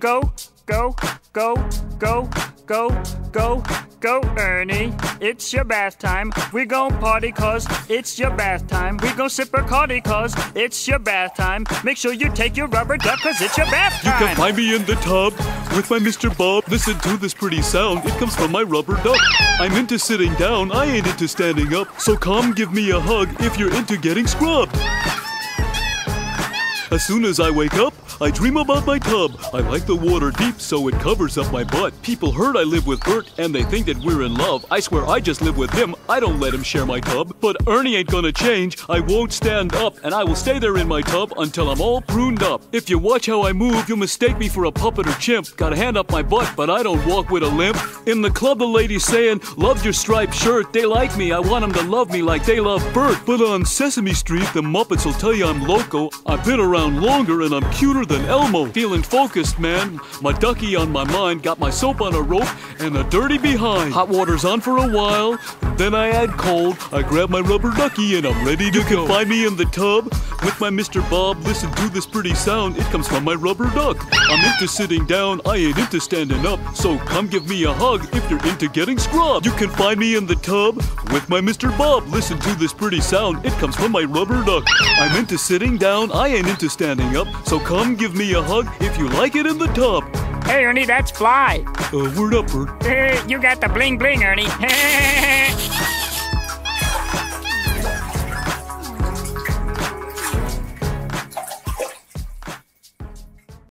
Go, go, go, go, go, go, go, Ernie. It's your bath time. We gon' party cause it's your bath time. We gon' sip Bacardi cause it's your bath time. Make sure you take your rubber duck cause it's your bath time. You can find me in the tub with my Mr. Bob. Listen to this pretty sound. It comes from my rubber duck. I'm into sitting down. I ain't into standing up. So come give me a hug if you're into getting scrubbed. As soon as I wake up, I dream about my tub. I like the water deep so it covers up my butt. People heard I live with Bert and they think that we're in love. I swear I just live with him. I don't let him share my tub. But Ernie ain't gonna change. I won't stand up and I will stay there in my tub until I'm all pruned up. If you watch how I move, you'll mistake me for a puppet or chimp. Got a hand up my butt, but I don't walk with a limp. In the club, the ladies saying, Love your striped shirt. They like me. I want them to love me like they love Bert. But on Sesame Street, the Muppets will tell you I'm loco. I've been around longer and I'm cuter than Elmo. Feeling focused, man. My ducky on my mind, got my soap on a rope and a dirty behind. Hot water's on for a while, then I add cold. I grab my rubber ducky and I'm ready to you go. Can find me in the tub with my Mr. Bob. Listen to this pretty sound. It comes from my rubber duck. I'm into sitting down. I ain't into standing up. So come give me a hug if you're into getting scrubbed. You can find me in the tub with my Mr. Bob. Listen to this pretty sound. It comes from my rubber duck. I'm into sitting down. I ain't into standing up. So come give me a hug if you like it in the tub. Hey, Ernie, that's Fly. Uh, word you got the bling bling, Ernie.